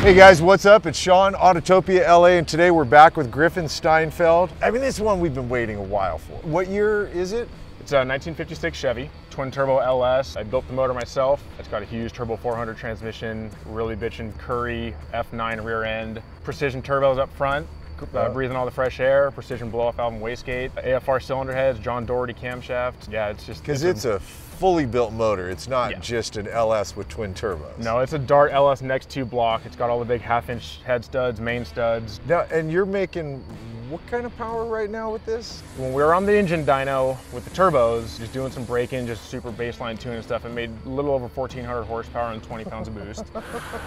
Hey guys, what's up? It's Sean, Autotopia LA, and today we're back with Griffin Steinfeld. I mean, this is one we've been waiting a while for. What year is it? It's a 1956 Chevy, twin turbo LS. I built the motor myself. It's got a huge turbo 400 transmission, really bitchin' Currie F9 rear end, precision turbos up front, uh, breathing all the fresh air, precision blow off valve wastegate, AFR cylinder heads, John Doherty camshaft. Yeah, it's just because it's, it's, a, fully built motor. It's not Yeah. just an LS with twin turbos. no, it's a Dart LS next two block. It's got all the big half inch head studs, main studs. Now, and you're making what kind of power right now with this? When we were on the engine dyno with the turbos, just doing some braking, just super baseline tuning and stuff, it made a little over 1400 horsepower and 20 pounds of boost.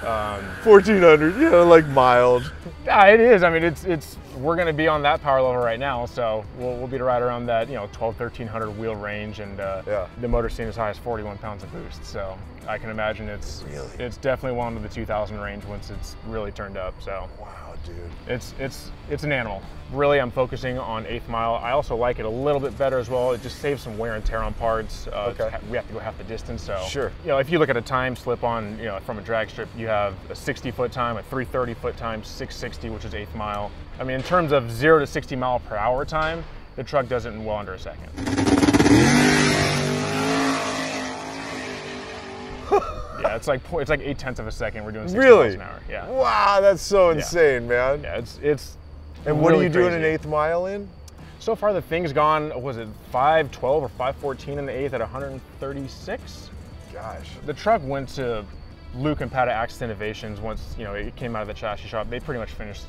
Um, 1400, you know, like mild. Yeah, it is. I mean, it's it's we're going to be on that power level right now, so we'll, we'll be right around that you know 12, 1300 wheel range, and uh, Yeah. the motor's seen as high as 41 pounds of boost. So I can imagine it's Really? it's definitely one of the 2000 range once it's really turned up. So Wow, dude. it's it's it's an animal. Really, I'm focusing on eighth mile. I also like it a little bit better as well. It just saves some wear and tear on parts. Uh, Okay. We have to go half the distance, so Sure. You know, if you look at a time slip on, you know, from a drag strip, you have a 60 foot time, a 330 foot time, 660, which is eighth mile. I mean, in terms of zero to 60 mile per hour time, the truck does it in well under a second. Yeah, it's like it's like eight tenths of a second. We're doing 60 Really? miles an hour. Yeah, Wow, that's so insane, man. yeah, it's it's. And what are really you doing an eighth mile in? So far, the thing's gone. Was it 512 or 514 in the eighth at 136? Gosh. The truck went to Luke and Pata Access Innovations once you know it came out of the chassis shop. They pretty much finished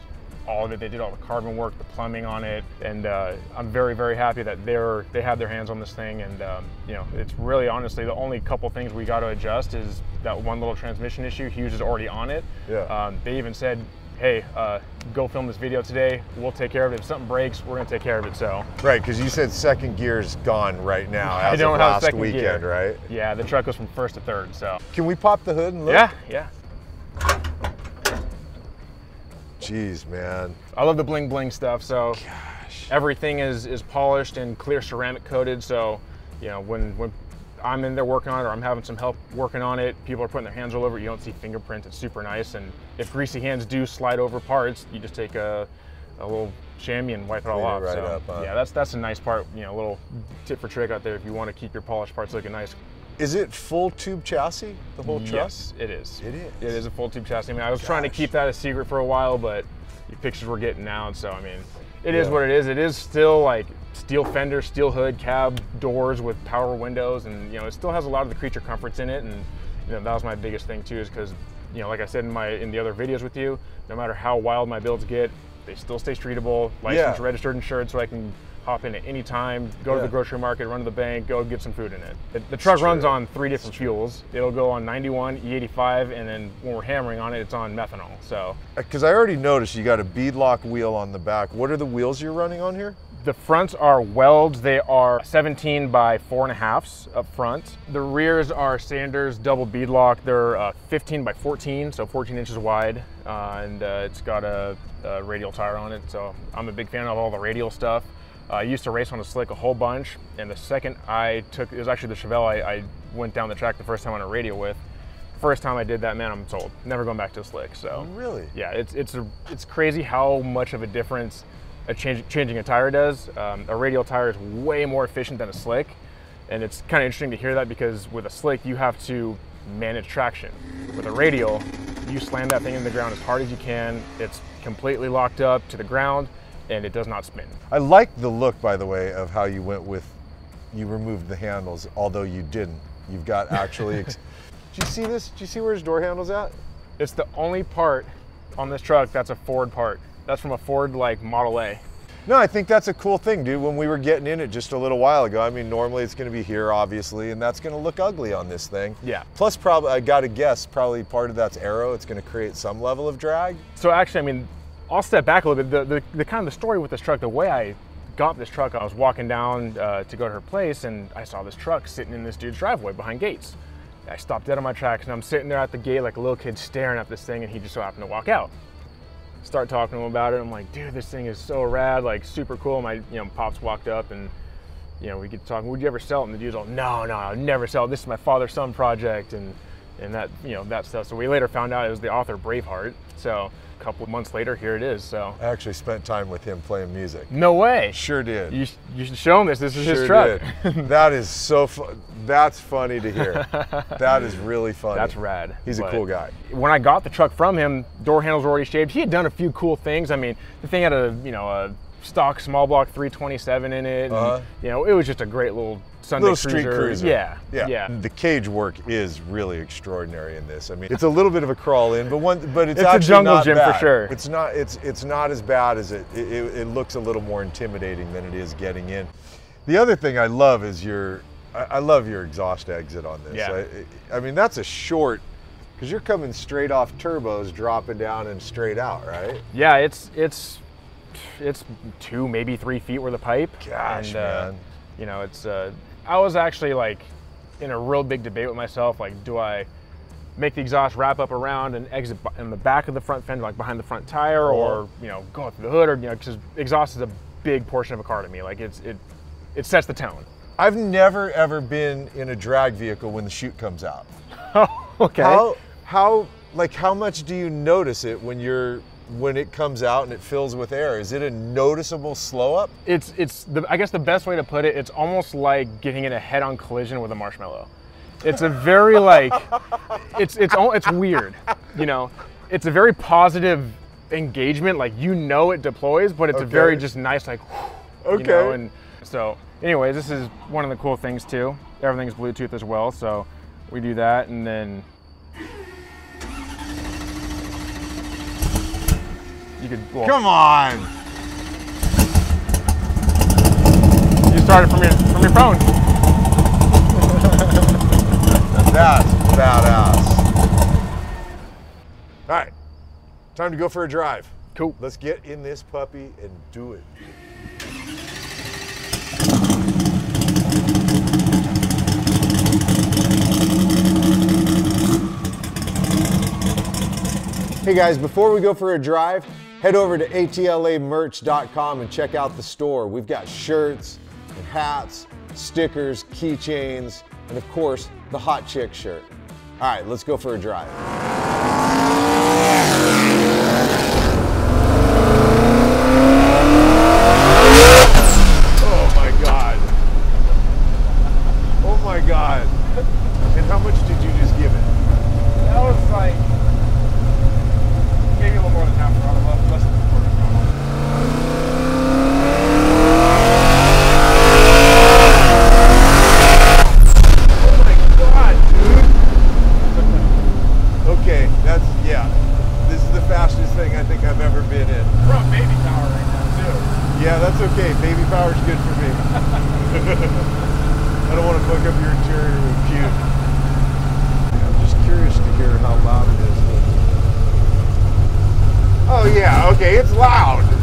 all of it. They did all the carbon work, the plumbing on it, and uh, I'm very very happy that they're they had their hands on this thing. And um, you know, it's really honestly the only couple things we got to adjust is that one little transmission issue. Hughes is already on it. Yeah. Um, they even said. Hey, uh, go film this video today. We'll take care of it. If something breaks, we're gonna take care of it. So, Right, because you said second gear's gone right now I don't of have last second weekend, gear. right? yeah, the truck goes from first to third. So, Can we pop the hood and look? yeah, yeah. Jeez, man. I love the bling bling stuff. So Gosh. everything is is polished and clear ceramic coated. So you know when when I'm in there working on it or I'm having some help working on it, people are putting their hands all over it. You don't see fingerprints. It's super nice. And if greasy hands do slide over parts, you just take a, a little chamois and wipe it all off. right so up, huh? yeah, that's that's a nice part. You know, a little tip for trick out there if you want to keep your polished parts looking nice. Is it full tube chassis, the whole truck? Yes, it is. It is. It is a full tube chassis. I mean, I was trying to keep that a secret for a while, but the pictures were getting out. So, I mean, it is Yeah. what it is. It is still like steel fender, steel hood, cab doors with power windows, and you know, it still has a lot of the creature comforts in it. And you know, that was my biggest thing too, is because you know, like I said in my in the other videos with you, no matter how wild my builds get, they still stay streetable, licensed, Yeah. registered, insured, so I can hop in at any time, go to the grocery market, run to the bank, go get some food in it. It- the truck runs on three different fuels. It'll go on 91, E85, and then when we're hammering on it, it's on methanol. So Because I already noticed you got a beadlock wheel on the back. What are the wheels you're running on here? the fronts are welds. They are 17 by four and a halfs up front. The rears are Sanders double beadlock. They're uh, 15 by 14, so 14 inches wide, uh, and uh, it's got a, a radial tire on it. So I'm a big fan of all the radial stuff. Uh, I used to race on a slick a whole bunch, and the second I took, it was actually the Chevelle I, I went down the track the first time on a radial with. First time I did that, man, I'm sold. Never going back to a slick. So Really? yeah, it's it's a, it's crazy how much of a difference a change, changing a tire does. Um, a radial tire is way more efficient than a slick, and it's kind of interesting to hear that because with a slick you have to manage traction. With a radial, you slam that thing in the ground as hard as you can. It's completely locked up to the ground, and it does not spin. I like the look, by the way, of how you went with, you removed the handles, although you didn't. You've got actually, did you see this? Do you see where his door handle's at? It's the only part on this truck that's a Ford part. That's from a Ford like Model A. No, I think that's a cool thing, dude. When we were getting in it just a little while ago, I mean, normally it's going to be here, obviously, and that's going to look ugly on this thing. Yeah. Plus, probably, I got to guess, probably part of that's aero. It's going to create some level of drag. So actually, I mean, I'll step back a little bit. The, the, the kind of the story with this truck, the way I got this truck, I was walking down uh, to go to her place, and I saw this truck sitting in this dude's driveway behind gates. I stopped dead on my tracks, and I'm sitting there at the gate like a little kid staring at this thing, and he just so happened to walk out. Start talking to him about it. I'm like, dude, this thing is so rad, like super cool. My, you know, pops walked up and, you know, we get talking. Would you ever sell it? And the dude's all, no, no, I'll never sell it. This is my father-son project, and and that you know that stuff. So we later found out it was the author Braveheart. So a couple months later, here it is. So I actually spent time with him playing music. no way. Sure did. You, you should show him this. This is his truck. did. that is so fun. That's funny to hear. that is really funny. That's rad. He's a cool guy. When I got the truck from him, door handles were already shaved. He had done a few cool things. I mean, the thing had a you know a stock small block 327 in it. Uh-huh. you know, it was just a great little Sunday Little street cruiser. cruiser. Yeah, yeah. yeah. The cage work is really extraordinary in this. I mean, it's a little bit of a crawl in, but one, but it's, It's a jungle not gym for sure. It's not. It's it's not as bad as it, it. It it looks a little more intimidating than it is getting in. The other thing I love is your. I, I love your exhaust exit on this. Yeah. I, I mean, that's a short. Because you're coming straight off turbos, dropping down and straight out, right? Yeah, it's it's it's two, maybe three feet worth of pipe. Gosh, and, uh, man. You know, it's. Uh, I was actually like in a real big debate with myself. Like, do I make the exhaust wrap up around and exit in the back of the front fender, like behind the front tire, or you know, go through the hood, or you know, because exhaust is a big portion of a car to me. Like, it's it it sets the tone. I've never ever been in a drag vehicle when the chute comes out. okay. How how like how much do you notice it when you're when it comes out and it fills with air? Is it a noticeable slow up? It's it's the I guess the best way to put it, it's almost like getting in a head-on collision with a marshmallow. It's a very like it's it's al- it's weird, you know. It's a very positive engagement, like you know it deploys, but it's a very just nice like whew, you know, Okay. and so anyways, this is one of the cool things too. Everything's Bluetooth as well, so we do that and then you could well, Come on. you started from your from your phone. That's badass. All right. Time to go for a drive. Cool. Let's get in this puppy and do it. Hey guys, before we go for a drive, head over to atlamerch.com and check out the store. We've got shirts and hats, stickers, keychains, and of course, the hot chick shirt. All right, let's go for a drive. Oh my god. Oh my god. And how much did you just give it? That was like maybe a little more than half throttle, less, less than a quarter throttle. Oh my god, dude. okay, that's yeah. This is the fastest thing I think I've ever been in. We're on baby power right now too. Yeah, that's okay. Baby power's good for me. I don't want to fuck up your interior with puke. Yeah, I'm just curious to hear how loud it is. Oh yeah, okay, it's loud.